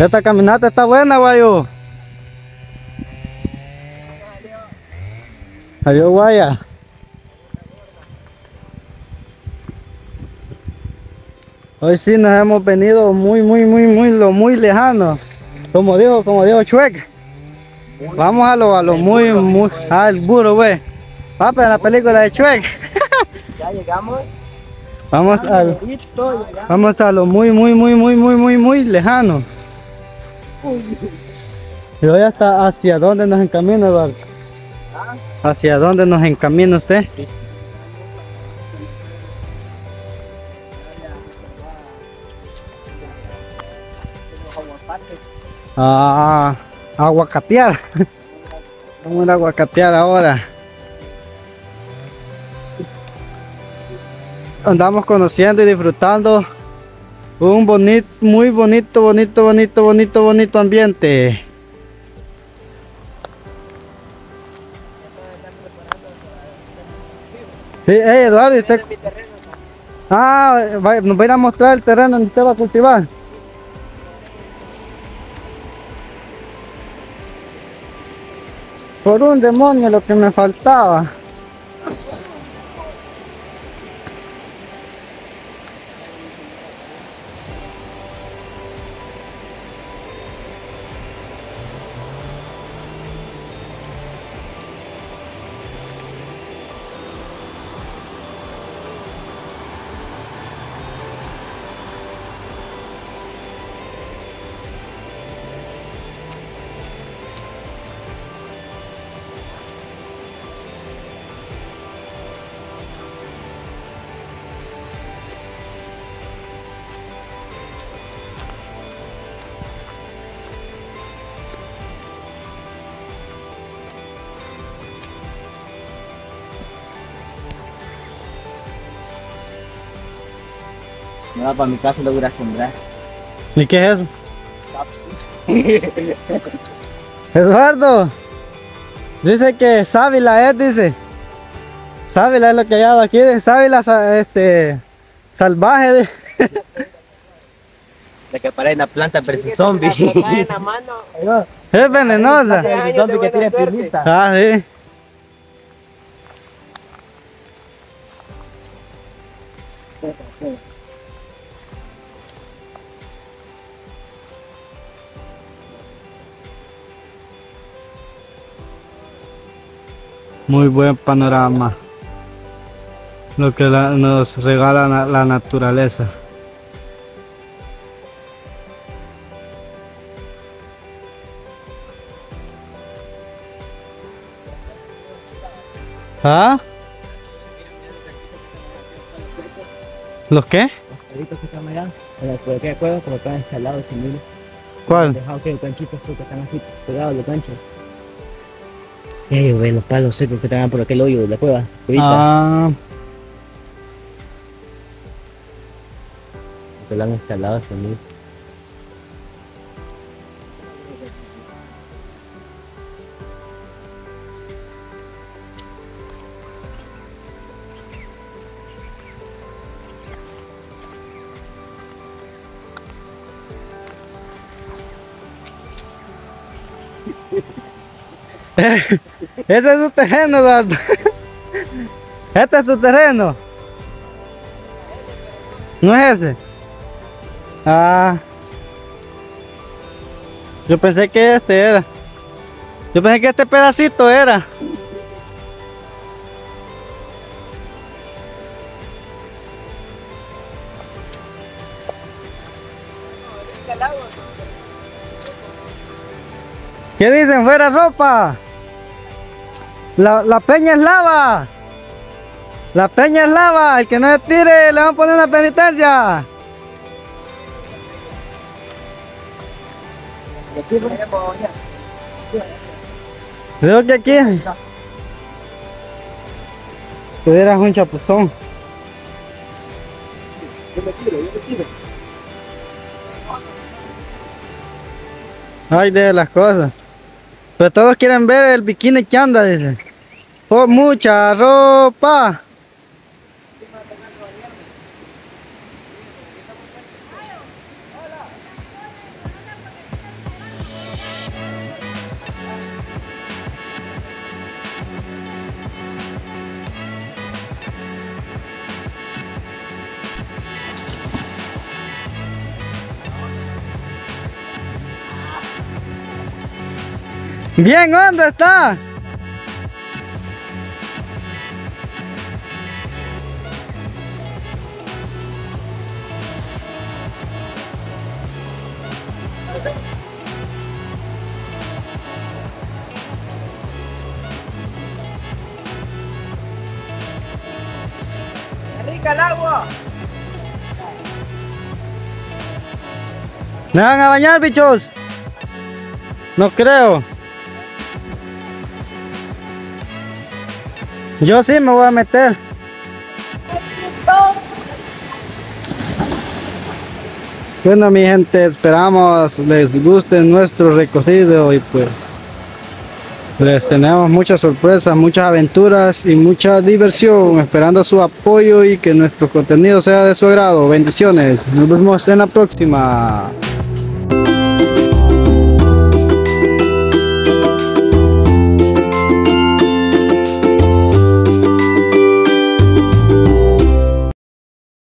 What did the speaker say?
Esta caminata está buena, guayo. Adiós, guaya. Hoy sí nos hemos venido muy, muy, muy, muy, lo muy lejano. Como dijo, como dijo Chuec. Vamos a lo, a lo muy, muy, al burro, güey. Papi, en la película de Chuec. Ya llegamos. Vamos a, Listo, llegamos. vamos a lo muy, muy, muy, muy, muy, muy, muy lejano. Y hoy hasta hacia dónde nos encamina, Eduardo. ¿Hacia dónde nos encamina usted? Ah, aguacatear. Vamos a ir a aguacatear ahora. Andamos conociendo y disfrutando un bonito, muy bonito, bonito, bonito, bonito, bonito ambiente. Sí, hey Eduardo, ¿y usted- Mi terreno. Ah, nos va a ir a mostrar el terreno donde usted va a cultivar. Por un demonio lo que me faltaba. Me va para mi casa y lo voy a ir a sembrar. ¿Y qué es eso? Eduardo, dice que sábila es, dice. Sábila es lo que hay aquí, de sábila este, salvaje. de- De que parece una planta versus zombie. en la mano. Es venenosa. Versus zombie que tiene pirmita. Ah, sí. Muy buen panorama. Lo que la- nos regala na- la naturaleza. ¿Ah? ¿Los qué? Los que están allá, en el por qué cueva, como están escalados sin. ¿Cuál? Dejado que los canchitos porque están así pegados los canchos. Eh, güey, los palos secos que están por aquel hoyo de la cueva. Ahorita, Ah, que lo han escalado sin mil. Ese es su terreno, Eduardo. Este es tu terreno. ¿No es ese? Ah. Yo pensé que este era. Yo pensé que este pedacito era. ¿Qué dicen? Fuera ropa. La, peña es lava. La peña es lava. El que no se tire le van a poner una penitencia. Creo que aquí. Tú eras un chapuzón. Ay, de las cosas. Pero todos quieren ver el bikini que anda, dice. Por mucha ropa. Bien, ¿dónde está? ¡Rica el agua! ¿Me van a bañar, bichos? No creo. Yo sí me voy a meter. Bueno, mi gente, esperamos les guste nuestro recorrido y pues les tenemos muchas sorpresas, muchas aventuras y mucha diversión, esperando su apoyo y que nuestro contenido sea de su agrado. Bendiciones, nos vemos en la próxima.